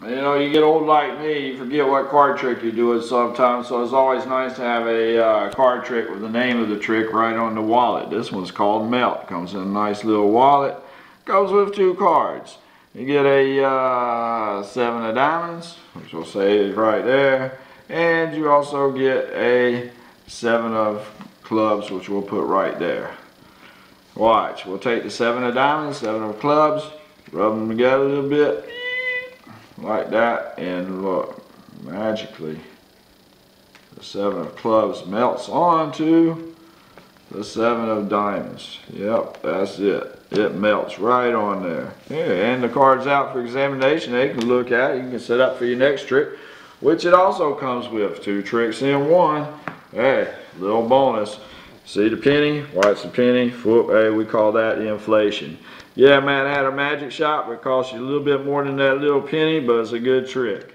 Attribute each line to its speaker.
Speaker 1: You know, you get old like me, you forget what card trick you're doing sometimes, so it's always nice to have a uh, card trick with the name of the trick right on the wallet. This one's called Melt. Comes in a nice little wallet. Goes with two cards. You get a uh, seven of diamonds, which we'll say is right there. And you also get a seven of clubs, which we'll put right there. Watch, we'll take the seven of diamonds, seven of clubs, rub them together a little bit, like that and look magically the seven of clubs melts onto the seven of diamonds. Yep that's it. It melts right on there. Yeah, and the card's out for examination they can look at it you can set up for your next trick which it also comes with two tricks in one. Hey little bonus see the penny why it's a penny Whoop, hey we call that inflation yeah, Madhatter magic shop. It cost you a little bit more than that little penny, but it's a good trick.